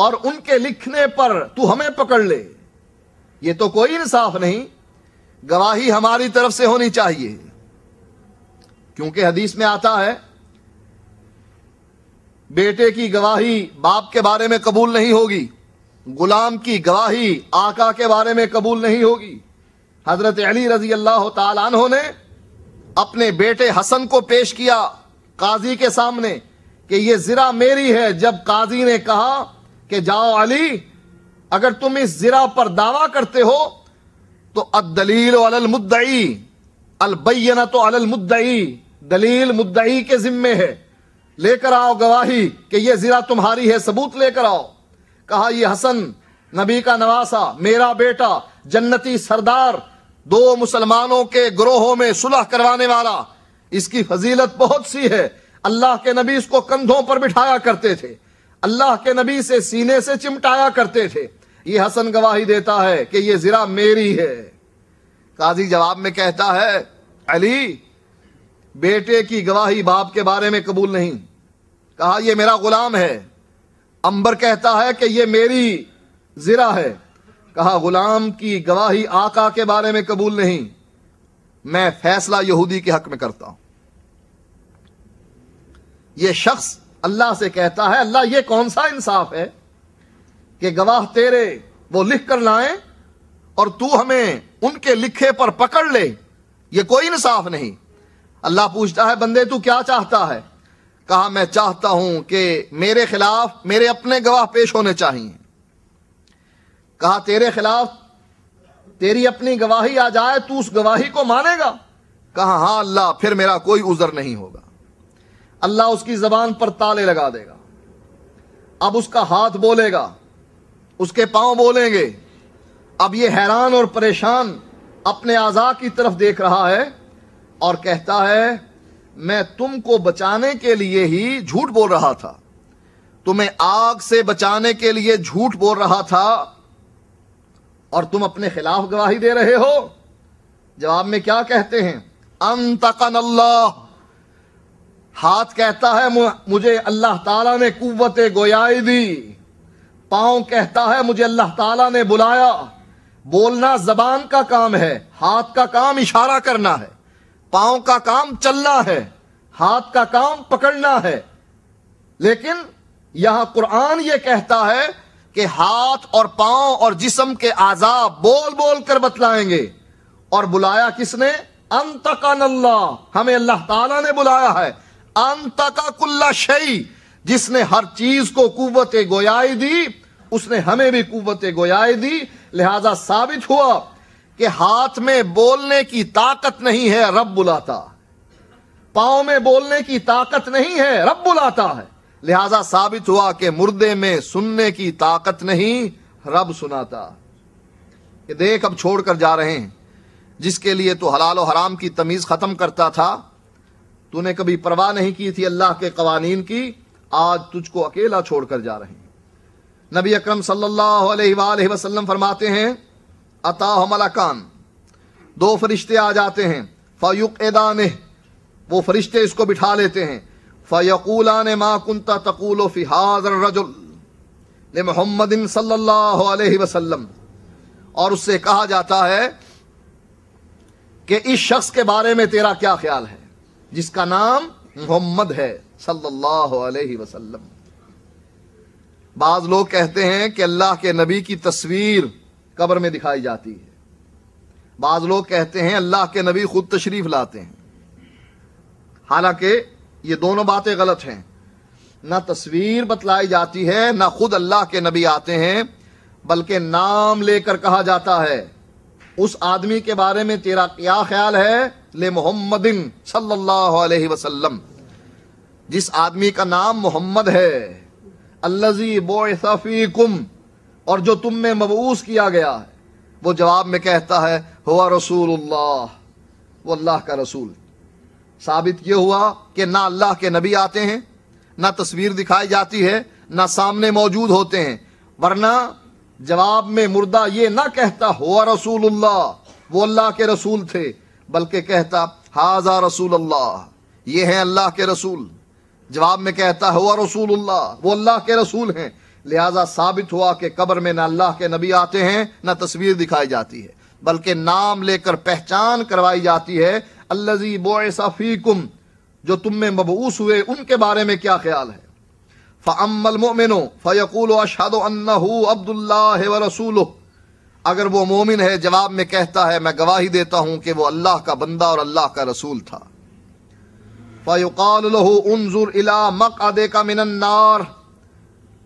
और उनके लिखने पर तू हमें पकड़ ले। ये तो कोई इंसाफ नहीं। गवाही हमारी तरफ़ से होनी चाहिए। क्योंकि हदीस में आता है, बेटे की गवाही बाप के बारे में कबूल नहीं होगी, गुलाम की गवाही आका के बारे में कबूल नहीं होगी। हज़रत अली रज़ी अल्लाह तु ने अपने बेटे हसन को पेश किया काजी के सामने कि ये जिरा मेरी है, जब काजी ने कहा कि जाओ अली, अगर तुम इस जिरा पर दावा करते हो तो अदलील अल मुद्दई अलबैना तो अल मुद्दई, दलील मुद्दई के जिम्मे है। लेकर आओ गवाही कि यह जिरा तुम्हारी है, सबूत लेकर आओ। कहा यह हसन, नबी का नवासा, मेरा बेटा, जन्नती सरदार, दो मुसलमानों के ग्रोहों में सुलह करवाने वाला। इसकी फजीलत बहुत सी है। अल्लाह के नबी इसको कंधों पर बिठाया करते थे। अल्लाह के नबी से सीने से चिमटाया करते थे। ये हसन गवाही देता है कि ये जिरा मेरी है। काजी जवाब में कहता है, अली, बेटे की गवाही बाप के बारे में कबूल नहीं। कहा यह मेरा गुलाम है। अंबर कहता है कि यह मेरी जिरा है। कहा, गुलाम की गवाही आका के बारे में कबूल नहीं। मैं फैसला यहूदी के हक में करता हूँ। यह शख्स अल्लाह से कहता है, अल्लाह यह कौन सा इंसाफ है कि गवाह तेरे वो लिख कर लाए और तू हमें उनके लिखे पर पकड़ ले। यह कोई इंसाफ नहीं। अल्लाह पूछता है, बंदे तू क्या चाहता है? कहा, मैं चाहता हूँ कि मेरे खिलाफ मेरे अपने गवाह पेश होने चाहिए। कहा, तेरे खिलाफ तेरी अपनी गवाही आ जाए, तू उस गवाही को मानेगा? कहा, हाँ अल्लाह, फिर मेरा कोई उजर नहीं होगा। अल्लाह उसकी जबान पर ताले लगा देगा। अब उसका हाथ बोलेगा, उसके पाँव बोलेंगे। अब ये हैरान और परेशान अपने आज़ा की तरफ़ देख रहा है और कहता है, मैं तुमको बचाने के लिए ही झूठ बोल रहा था। तुम्हें आग से बचाने के लिए झूठ बोल रहा था और तुम अपने खिलाफ गवाही दे रहे हो। जवाब में क्या कहते हैं? अंतकन अल्लाह हाथ कहता है मुझे अल्लाह ताला ने कुत गोयाई दी। पाँव कहता है, मुझे अल्लाह ताला ने बुलाया। बोलना जबान का काम है, हाथ का काम इशारा करना है। पाँव का काम चलना है, हाथ का काम पकड़ना है। लेकिन यहाँ कुरान ये कहता है कि हाथ और पाँव और जिस्म के आजाब बोल बोल कर बतलाएँगे। और बुलाया किसने? अंतकन अल्लाह हमें अल्लाह ताला ने बुलाया है। अंतका कुल्ला शई, जिसने हर चीज़ को कुत गोयाई दी, उसने हमें भी कुत गोयाई दी। लिहाजा साबित हुआ कि हाथ में बोलने की ताकत नहीं है रब बुलाता पाँव में बोलने की ताकत नहीं है रब बुलाता है। लिहाजा साबित हुआ कि मुर्दे में सुनने की ताकत नहीं, रब सुनाता। कि देख, अब छोड़कर जा रहे हैं, जिसके लिए तो हलाल और हराम की तमीज खत्म करता था तूने कभी परवाह नहीं की थी अल्लाह के कवानीन की? आज तुझको अकेला छोड़कर जा रहे हैं। नबी अकरम वसल्लम फरमाते हैं अता मलाकान, दो फरिश्ते आ जाते हैं, फ़युक एदान, वो फरिश्ते इसको बिठा लेते हैं फ़यकूला ने मा कुंता तकूलो फ़िहाजर रजुल मोहम्मद सल्लल्लाहु अलैहि वसल्लम। और उससे कहा जाता है कि इस शख्स के बारे में तेरा क्या ख्याल है? जिसका नाम मोहम्मद है, सल्लल्लाहु अलैहि वसल्लम। बाज लोग कहते हैं कि अल्लाह के नबी की तस्वीर कब्र में दिखाई जाती है। बाज लोग कहते हैं अल्लाह के नबी खुद तशरीफ़ लाते हैं। हालाँकि ये दोनों बातें गलत हैं। ना तस्वीर बतलाई जाती है, ना खुद अल्लाह के नबी आते हैं, बल्कि नाम लेकर कहा जाता है उस आदमी के बारे में तेरा क्या ख्याल है? ले मोहम्मदिन सल्लल्लाहु अलैहि वसल्लम। जिस आदमी का नाम मोहम्मद है, अल्लजी बोफीकुम और जो तुम में मबूस किया गया है, वो जवाब में कहता है, हुआ रसूल वो अल्लाह का रसूल। साबित ये हुआ कि ना अल्लाह के नबी आते हैं, ना तस्वीर दिखाई जाती है, ना सामने मौजूद होते हैं, वरना जवाब में मुर्दा ये ना कहता, हुआ रसूल वो अल्लाह के रसूल थे, बल्कि कहता, हाजा रसूल अल्लाह ये है अल्लाह के रसूल। जवाब में कहता, हुआ रसूल वो अल्लाह के रसूल हैं। लिहाजा साबित हुआ कि कब्र में न अल्लाह के नबी आते हैं, न तस्वीर दिखाई जाती है, बल्कि नाम लेकर पहचान करवाई जाती है, अल्लजी बोफ़ीकुम जो तुम में मबूस हुए, उनके बारे में क्या ख्याल है? फ़अम्मल मोमिनो फ़यकूल अशहद अब्दुल्ला व रसूल अगर वो मोमिन है, जवाब में कहता है, मैं गवाही देता हूँ कि वो अल्लाह का बंदा और अल्लाह का रसूल था। फ़युकालजुर इला मक अदे का मिनन्नार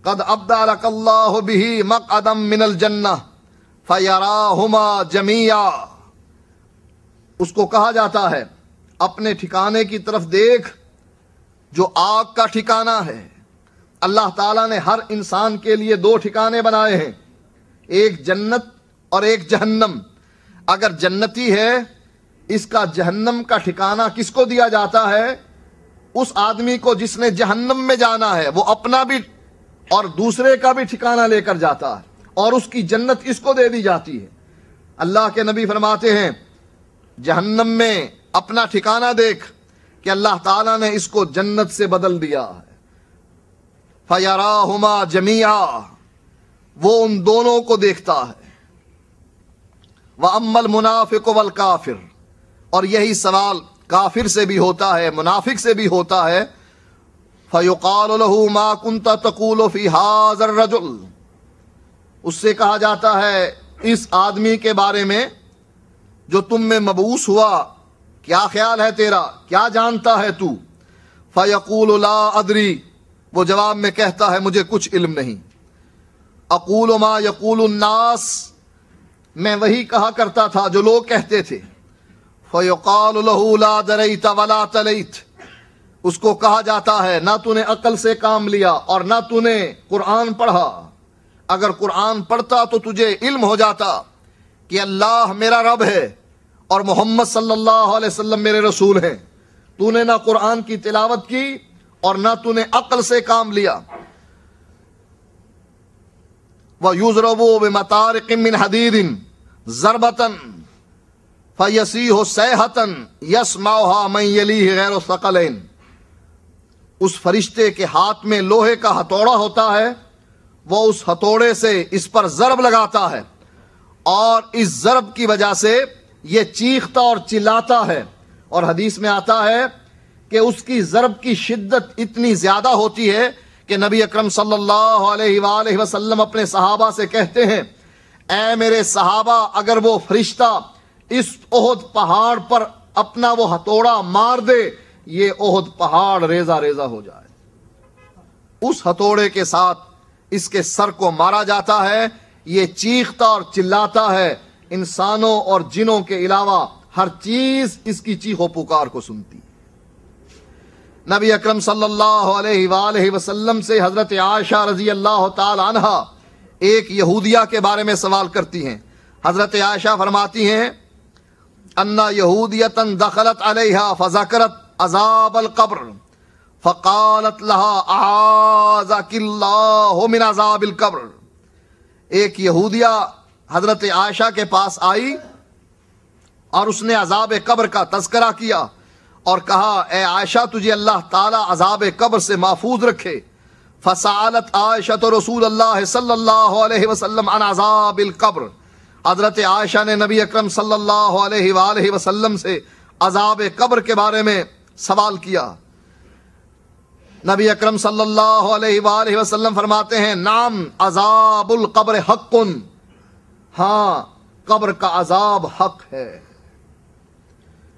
कद अब्दाल्लाह बिही मक अदम मिनल जन्ना। फयराहुमा जमिया। उसको कहा जाता है, अपने ठिकाने की तरफ़ देख, जो आग का ठिकाना है। अल्लाह ताला ने हर इंसान के लिए दो ठिकाने बनाए हैं। एक जन्नत और एक जहन्नम। अगर जन्नती है, इसका जहन्नम का ठिकाना किसको दिया जाता है? उस आदमी को जिसने जहन्नम में जाना है, वो अपना भी और दूसरे का भी ठिकाना लेकर जाता है और उसकी जन्नत इसको दे दी जाती है। अल्लाह के नबी फरमाते हैं, जहन्नम में अपना ठिकाना देख कि अल्लाह ताला ने इसको जन्नत से बदल दिया। फयराहुमा जमिया। वो उन दोनों को देखता है। वह अम्मल मुनाफिक वल काफिर। और यही सवाल काफिर से भी होता है, मुनाफिक से भी होता है। फ़युकाल मा कुंता तकूल फ़ी हाजर रजुल। उससे कहा जाता है, इस आदमी के बारे में जो तुम में मबूस हुआ, क्या ख्याल है तेरा? क्या जानता है तू? फ़यकूल अदरी। वो जवाब में कहता है, मुझे कुछ इल्म नहीं। अकूल मा यकूल नास मैं वही कहा करता था जो लोग कहते थे। फ़यकाल वला उसको कहा जाता है, ना तूने अकल से काम लिया और ना तूने कुरान पढ़ा। अगर कुरान पढ़ता तो तुझे इल्म हो जाता कि अल्लाह मेरा रब है और मोहम्मद सल्लल्लाहु अलैहि वसल्लम मेरे रसूल हैं। तूने ना कुरान की तिलावत की और ना तूने अकल से काम लिया। वह यूजरबो मतार मिन हदीदिन जरबतन फयसी हो सहतन यस माहा गैर सकलैन। उस फरिश्ते के हाथ में लोहे का हथौड़ा होता है वह उस हथौड़े से इस पर जरब लगाता है और इस जरब की वजह से यह चीखता और चिल्लाता है। और हदीस में आता है कि उसकी जरब की शिद्दत इतनी ज़्यादा होती है कि नबी अकरम सल्लल्लाहु अलैहि वसल्लम अपने सहाबा से कहते हैं ए मेरे सहाबा, अगर वो फरिश्ता इस ओहद पहाड़ पर अपना वो हथौड़ा मार दे, ये ओहद पहाड़ रेजा रेजा हो जाए। उस हथौड़े के साथ इसके सर को मारा जाता है, ये चीखता और चिल्लाता है। इंसानों और जिनों के अलावा हर चीज़ इसकी चीखों पुकार को सुनती नबी अकरम सल्लल्लाहु से हज़रत आयशा रज़ी अल्लाह तहा एक यहूदिया के बारे में सवाल करती हैं। हज़रत आयशा फरमाती हैं, अन्ना यहूदियतन दखलत अलैहा फजकरत अजाब अल कब्र, फ़कालत अजाबिल कब्र. एक यहूदिया हज़रत आयशा के पास आई और उसने अजाब कब्र का तस्करा किया। और कहा, ए आयशा, तुझे अल्लाह ताला अजाब कब्र से महफूज रखे। फसालत आयशा तो रसूल अल्लाह सल्लल्लाहु अलैहि वसल्लम अन अजाबिल कब्र। हज़रत आयशा ने नबी अकरम सल्लल्लाहु अलैहि वसल्लम से अजाब कब्र के बारे में सवाल किया। नबी अकरम सल्लल्लाहु अलैहि वसल्लम फरमाते हैं, नाम अजाबुल कब्र हक्कुन। हाँ कब्र का अजाब हक है।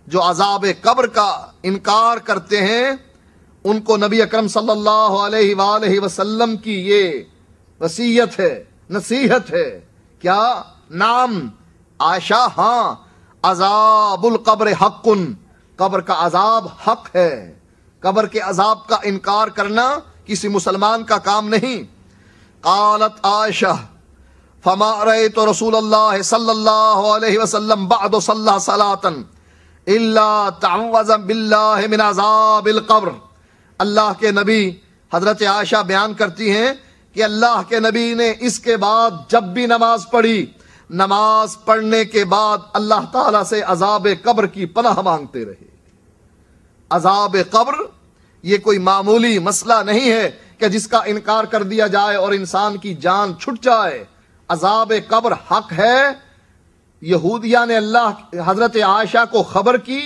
जो अजाब कब्र का इनकार करते हैं, उनको नबी अकरम सल्लल्लाहु अलैहि वसल्लम की ये वसीयत है, नसीहत है। क्या? नाम? आशा हाँ। अजाबुल कब्र हक्कुन। कब्र का अजाब हक है। कब्र के अजाब का इनकार करना किसी मुसलमान का काम नहीं। कालत आयशा, फमा रहे तो रसूल सल्लल्लाहु अलैहि बाद सलातन। कब्र। अल्लाह के नबी, हज़रत आयशा बयान करती हैं कि अल्लाह के नबी ने इसके बाद जब भी नमाज़ पढ़ी, नमाज़ पढ़ने के बाद अल्लाह ताला से अजाब कब्र की पनाह मांगते रहे। अजाब कब्र, ये कोई मामूली मसला नहीं है कि जिसका इनकार कर दिया जाए और इंसान की जान छुट जाए। अजाब कब्र हक है यहूदिया ने अल्लाह हज़रत आयशा को खबर की